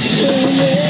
so many